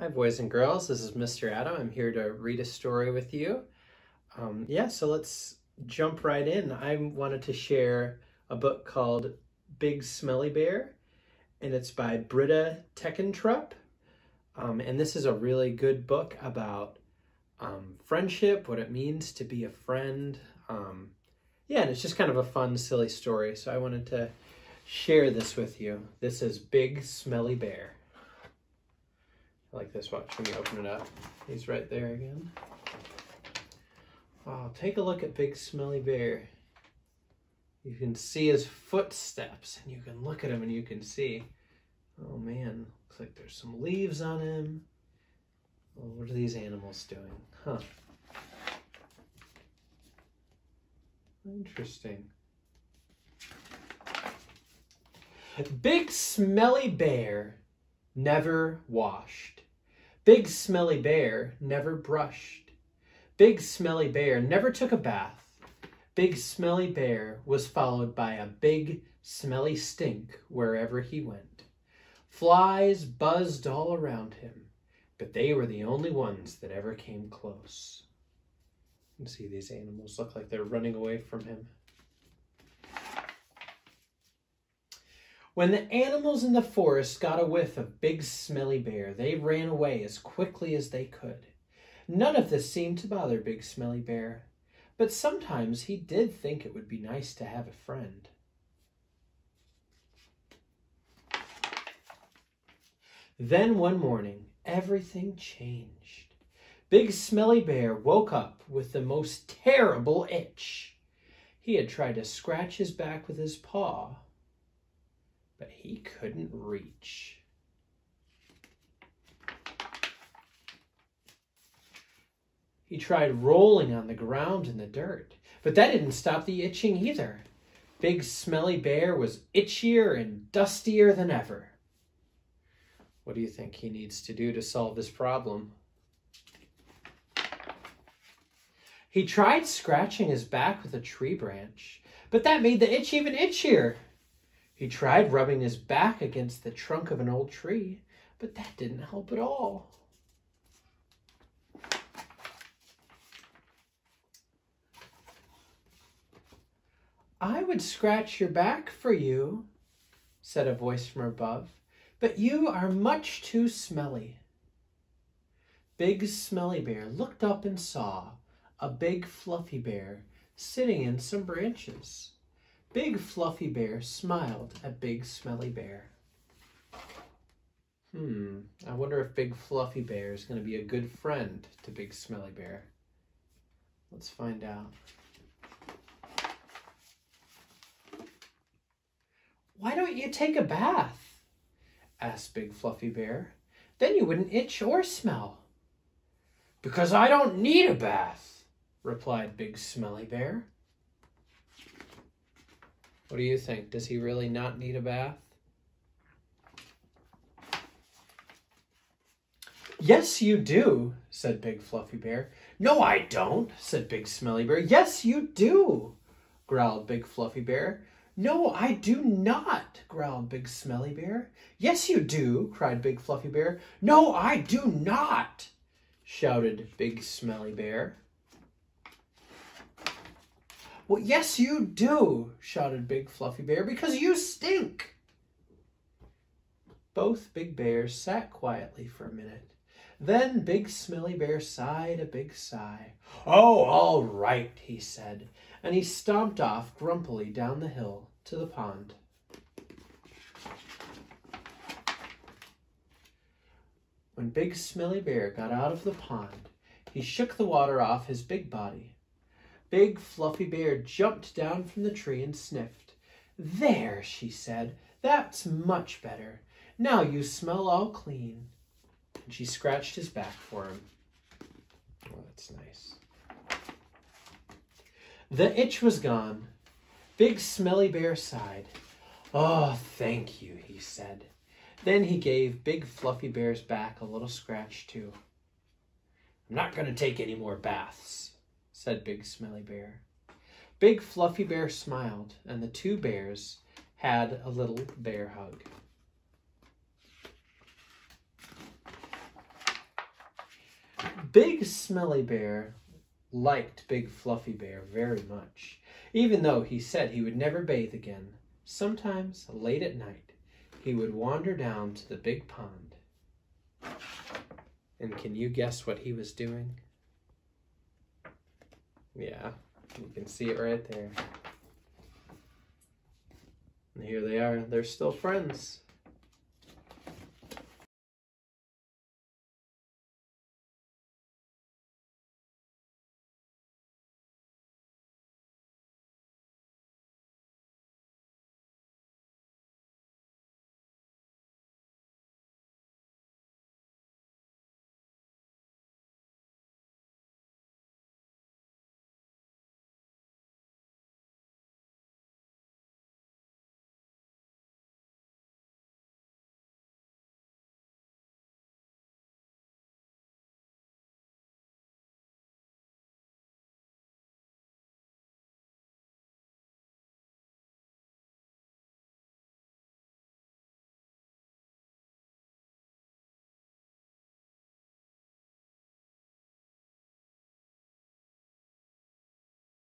Hi, boys and girls. This is Mr. Adam. I'm here to read a story with you. Um, yeah, so let's jump right in. I wanted to share a book called Big Smelly Bear, and it's by Britta Teckentrup. Um, and this is a really good book about um, friendship, what it means to be a friend. Um, yeah, and it's just kind of a fun, silly story. So I wanted to share this with you. This is Big Smelly Bear. I like this. Watch when you open it up. He's right there again. Oh, take a look at Big Smelly Bear. You can see his footsteps, and you can look at him and you can see, oh man, looks like there's some leaves on him. What are these animals doing? Huh. Interesting. Big Smelly Bear never washed. Big Smelly Bear never brushed. Big Smelly Bear never took a bath. Big Smelly Bear was followed by a big smelly stink wherever he went. Flies buzzed all around him, but they were the only ones that ever came close. You see these animals look like they're running away from him. When the animals in the forest got a whiff of Big Smelly Bear, they ran away as quickly as they could. None of this seemed to bother Big Smelly Bear, but sometimes he did think it would be nice to have a friend. Then one morning, everything changed. Big Smelly Bear woke up with the most terrible itch. He had tried to scratch his back with his paw, but he couldn't reach. He tried rolling on the ground in the dirt, but that didn't stop the itching either. Big Smelly Bear was itchier and dustier than ever. What do you think he needs to do to solve this problem? He tried scratching his back with a tree branch, but that made the itch even itchier. He tried rubbing his back against the trunk of an old tree, but that didn't help at all. I would scratch your back for you, said a voice from above, but you are much too smelly. Big Smelly Bear looked up and saw a big fluffy bear sitting in some branches. Big Fluffy Bear smiled at Big Smelly Bear. Hmm, I wonder if Big Fluffy Bear is going to be a good friend to Big Smelly Bear. Let's find out. Why don't you take a bath? asked Big Fluffy Bear. Then you wouldn't itch or smell. Because I don't need a bath, replied Big Smelly Bear. What do you think? Does he really not need a bath? Yes, you do, said Big Fluffy Bear. No, I don't, said Big Smelly Bear. Yes, you do, growled Big Fluffy Bear. No, I do not, growled Big Smelly Bear. Yes, you do, cried Big Fluffy Bear. No, I do not, shouted Big Smelly Bear. Well, yes, you do, shouted Big Fluffy Bear, because you stink. Both big bears sat quietly for a minute. Then Big Smelly Bear sighed a big sigh. Oh, all right, he said, and he stomped off grumpily down the hill to the pond. When Big Smelly Bear got out of the pond, he shook the water off his big body Big Fluffy Bear jumped down from the tree and sniffed. There, she said, that's much better. Now you smell all clean. And she scratched his back for him. Oh, that's nice. The itch was gone. Big Smelly Bear sighed. Oh, thank you, he said. Then he gave Big Fluffy Bear's back a little scratch, too. I'm not going to take any more baths, said Big Smelly Bear. Big Fluffy Bear smiled, and the two bears had a little bear hug. Big Smelly Bear liked Big Fluffy Bear very much, even though he said he would never bathe again. Sometimes, late at night, he would wander down to the big pond. And can you guess what he was doing? Yeah, you can see it right there. And here they are. They're still friends.